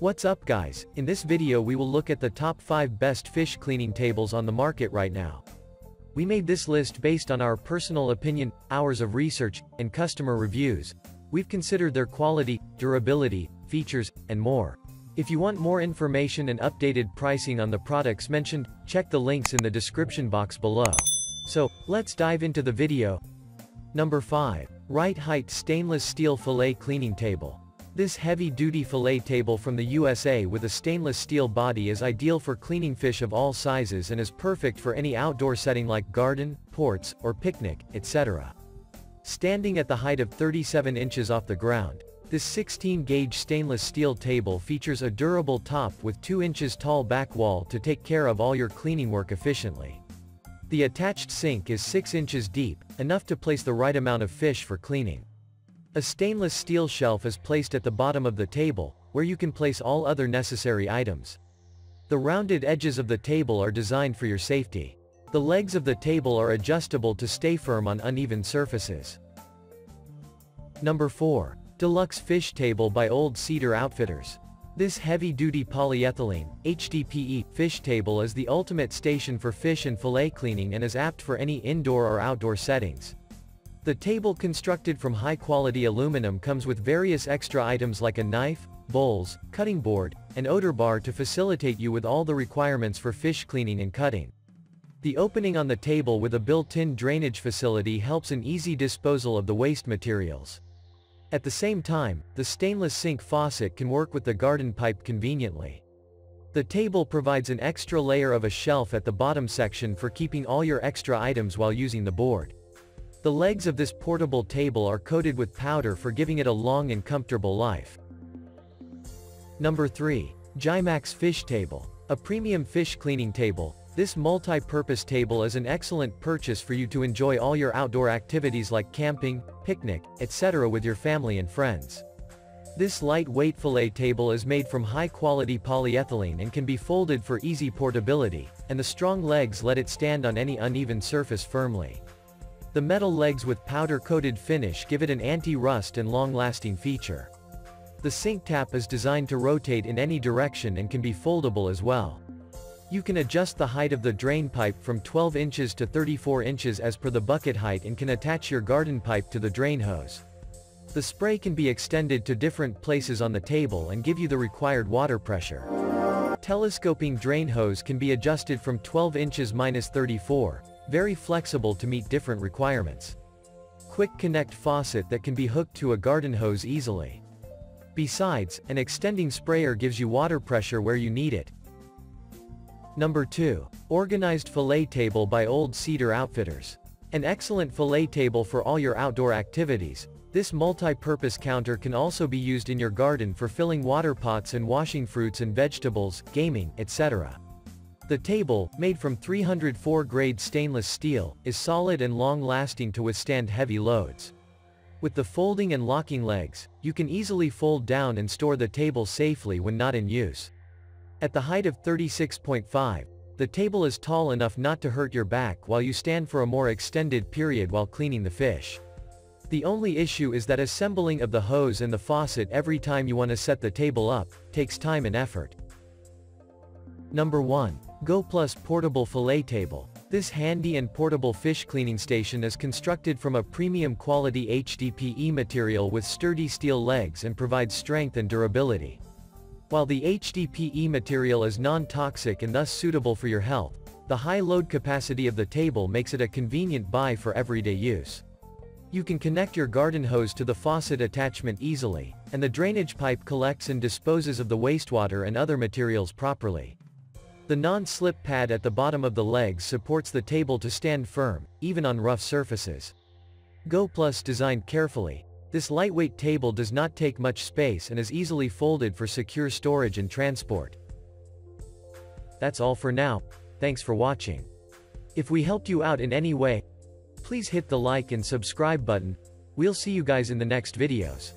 What's up guys, in this video we will look at the top 5 best fish cleaning tables on the market right now. We made this list based on our personal opinion, hours of research, and customer reviews. We've considered their quality, durability, features, and more. If you want more information and updated pricing on the products mentioned, check the links in the description box below. So, let's dive into the video. Number 5. RITE-HITE Stainless Steel Fillet Cleaning Table. This heavy-duty fillet table from the USA with a stainless steel body is ideal for cleaning fish of all sizes and is perfect for any outdoor setting like garden, ports, or picnic, etc. Standing at the height of 37 inches off the ground, this 16-gauge stainless steel table features a durable top with 2 inches tall back wall to take care of all your cleaning work efficiently. The attached sink is 6 inches deep, enough to place the right amount of fish for cleaning. A stainless steel shelf is placed at the bottom of the table, where you can place all other necessary items. The rounded edges of the table are designed for your safety. The legs of the table are adjustable to stay firm on uneven surfaces. Number 4. Deluxe Fish Table by Old Cedar Outfitters. This heavy-duty polyethylene, HDPE, fish table is the ultimate station for fish and fillet cleaning and is apt for any indoor or outdoor settings. The table constructed from high-quality aluminum comes with various extra items like a knife, bowls, cutting board, and odor bar to facilitate you with all the requirements for fish cleaning and cutting. The opening on the table with a built-in drainage facility helps in easy disposal of the waste materials. At the same time, the stainless sink faucet can work with the garden pipe conveniently. The table provides an extra layer of a shelf at the bottom section for keeping all your extra items while using the board. The legs of this portable table are coated with powder for giving it a long and comfortable life. Number 3. Gymax Fish Table. A premium fish cleaning table, this multi-purpose table is an excellent purchase for you to enjoy all your outdoor activities like camping, picnic, etc. with your family and friends. This lightweight fillet table is made from high-quality polyethylene and can be folded for easy portability, and the strong legs let it stand on any uneven surface firmly. The metal legs with powder-coated finish give it an anti-rust and long-lasting feature. The sink tap is designed to rotate in any direction and can be foldable as well. You can adjust the height of the drain pipe from 12 inches to 34 inches as per the bucket height and can attach your garden pipe to the drain hose. The spray can be extended to different places on the table and give you the required water pressure. Telescoping drain hose can be adjusted from 12 inches minus 34, very flexible to meet different requirements. Quick connect faucet that can be hooked to a garden hose easily. Besides, an extending sprayer gives you water pressure where you need it. Number 2. Organized Fillet Table by Old Cedar Outfitters. An excellent fillet table for all your outdoor activities, this multi-purpose counter can also be used in your garden for filling water pots and washing fruits and vegetables, gaming, etc. The table, made from 304 grade stainless steel, is solid and long-lasting to withstand heavy loads. With the folding and locking legs, you can easily fold down and store the table safely when not in use. At the height of 36.5, the table is tall enough not to hurt your back while you stand for a more extended period while cleaning the fish. The only issue is that assembling of the hose and the faucet every time you want to set the table up, takes time and effort. Number 1. GoPlus Portable Fillet Table. This handy and portable fish cleaning station is constructed from a premium quality HDPE material with sturdy steel legs and provides strength and durability. While the HDPE material is non-toxic and thus suitable for your health, the high load capacity of the table makes it a convenient buy for everyday use. You can connect your garden hose to the faucet attachment easily, and the drainage pipe collects and disposes of the wastewater and other materials properly. The non-slip pad at the bottom of the legs supports the table to stand firm, even on rough surfaces. GoPlus designed carefully, this lightweight table does not take much space and is easily folded for secure storage and transport. That's all for now, thanks for watching. If we helped you out in any way, please hit the like and subscribe button, we'll see you guys in the next videos.